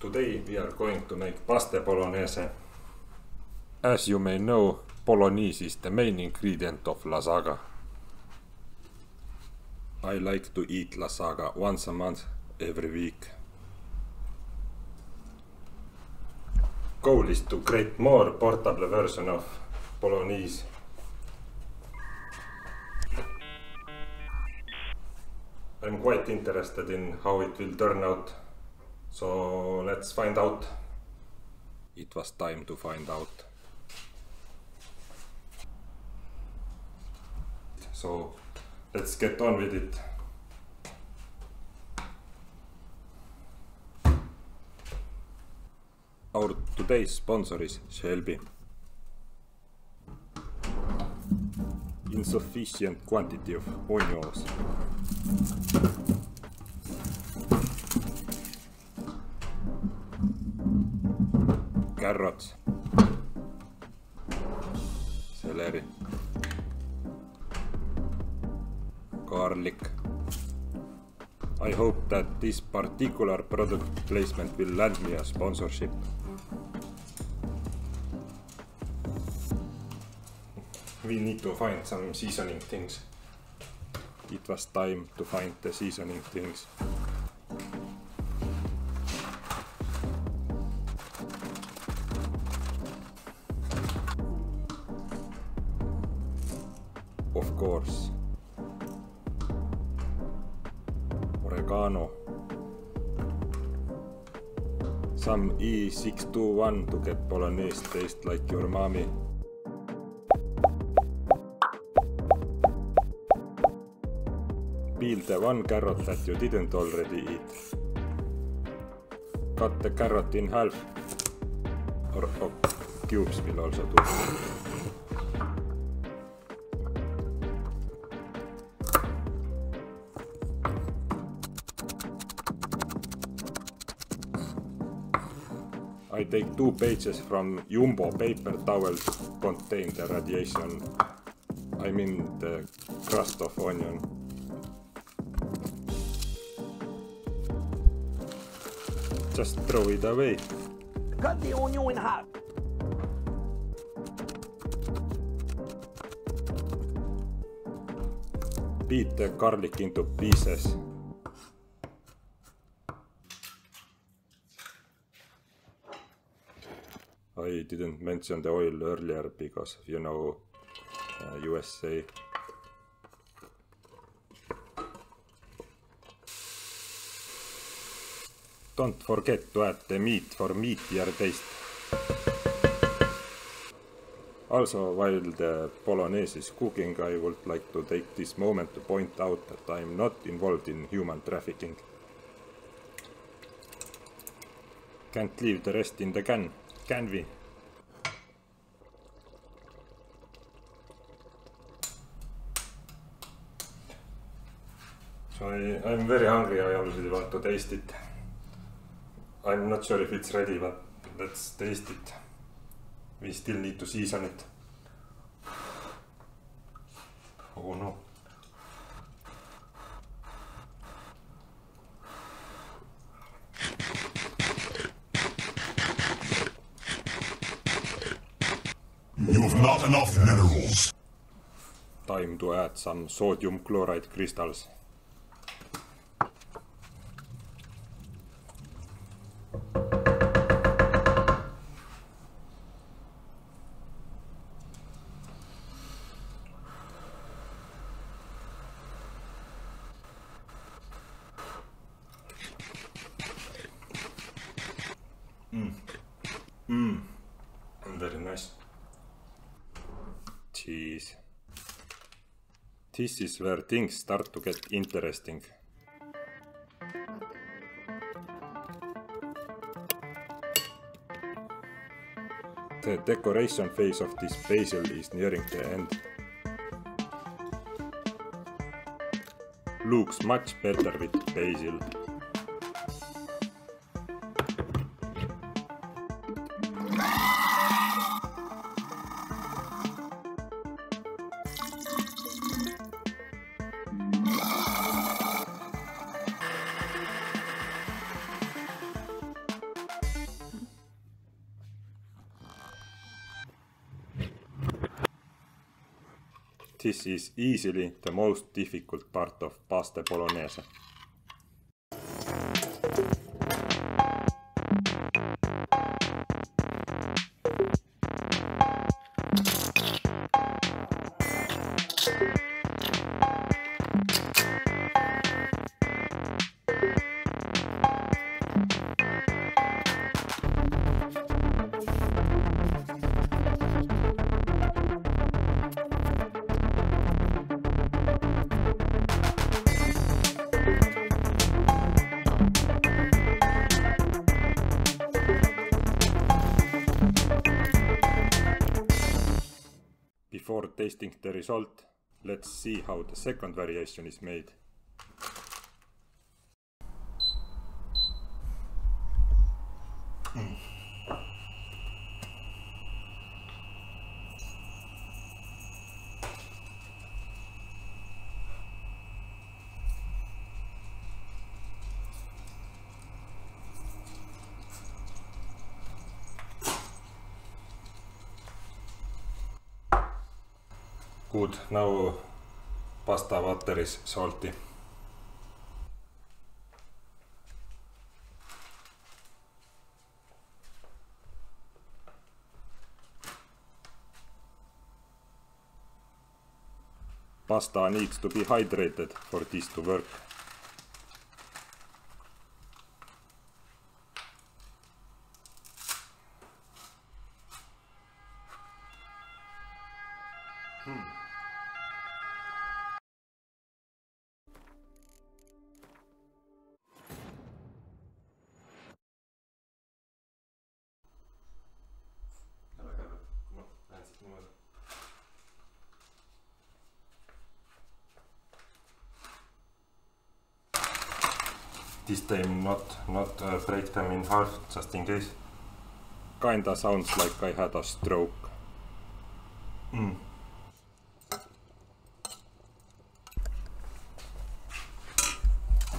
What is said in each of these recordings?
Today we are going to make paste bolognese. As you may know, bolognese is the main ingredient of lasagna. I like to eat lasagna once a month, every week. Goal is to create more portable version of bolognese. I'm quite interested in how it will turn out. So let's find out. It was time to find out. So let's get on with it. Our today's sponsor is Shelby. Insufficient quantity of onions. Garlic. I hope that this particular product placement will land me a sponsorship. We need to find some seasoning things. It was time to find the seasoning things. Of course. Oregano. Some E621 to get bolognese taste like your mommy. Peel the one carrot that you didn't already eat. Cut the carrot in half. Or oh, cubes will also do. Take two pages from Jumbo paper towel to contain the radiation. I mean the crust of onion. Just throw it away. Cut the onion in half. Beat the garlic into pieces. I didn't mention the oil earlier because you know, uh, USA. Don't forget to add the meat for meatier taste. Also, while the bolognese is cooking, I would like to take this moment to point out that I am not involved in human trafficking. Can't leave the rest in the can, can we? So I, I'm very hungry, I already want to taste it. I'm not sure if it's ready, but let's taste it. We still need to season it. Oh no. Not enough minerals. Time to add some sodium chloride crystals. Mm. Mm. Very nice. Cheese. This is where things start to get interesting. The decoration phase of this basil is nearing the end. Looks much better with basil. This is easily the most difficult part of pasta bolognese. Before tasting the result, let's see how the second variation is made. Good, now pasta water is salty. Pasta needs to be hydrated for this to work. This time not not uh, break them in half just in case. Kinda sounds like I had a stroke.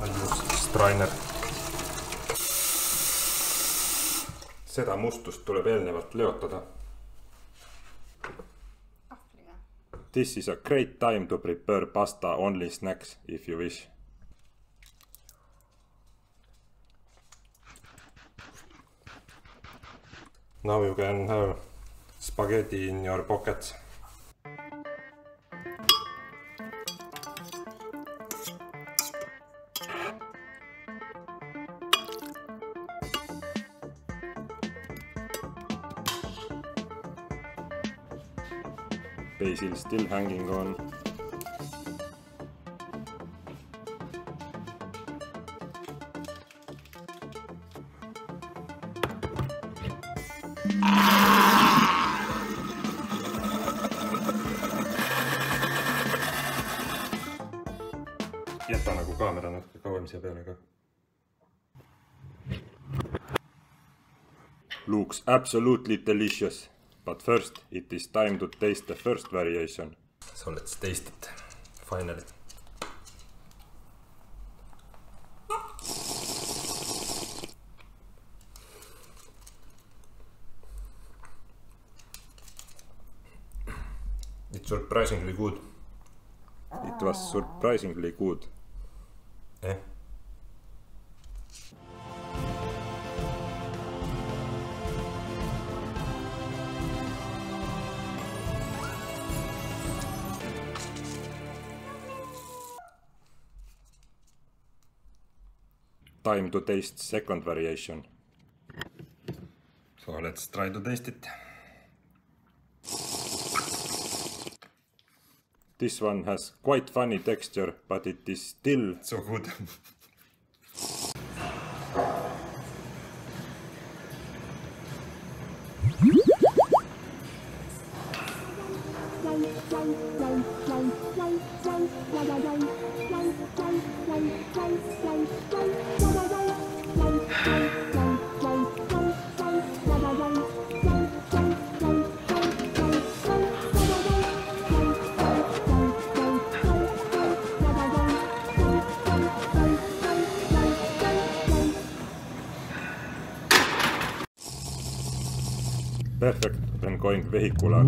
I use strainer. seda mustust tuleb eelnevalt leotada. This is a great time to prepare pasta only snacks if you wish. Now you can have spaghetti in your pocket. Basil still hanging on. Siia peale ka. Looks absolutely delicious, but first it is time to taste the first variation. So let's taste it, finally. It's surprisingly good. It was surprisingly good. Eh? Time to taste second variation. So let's try to taste it. This one has quite funny texture, but it is still so good. Boeing Vehicula.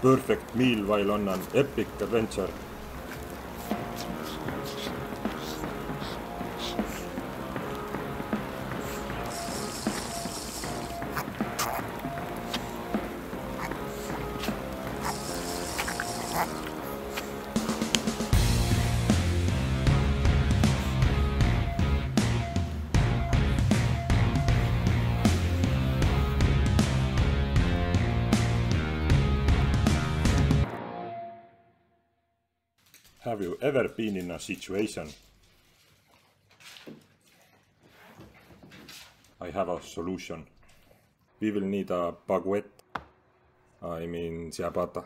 Perfect Meal while on an epic adventure Have you ever been in a situation? I have a solution. We will need a baguette. I mean ciabatta.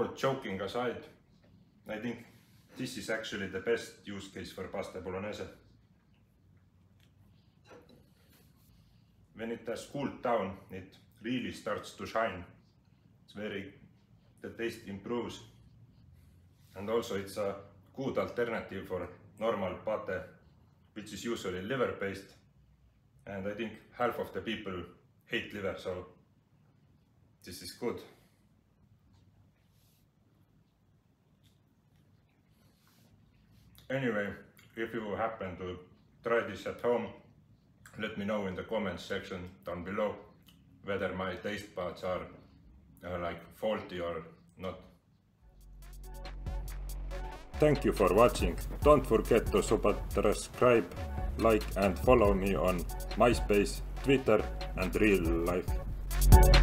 All joking aside, I think this is actually the best use case for pasta bolognese. When it has cooled down, it really starts to shine. It's very, the taste improves. And also it's a good alternative for normal pate, which is usually liver based. And I think half of the people hate liver, so this is good. Anyway, if you happen to try this at home, let me know in the comments section down below whether my taste buds are uh, like faulty or not. Thank you for watching. Don't forget to subscribe, like and follow me on MySpace, Twitter and real life.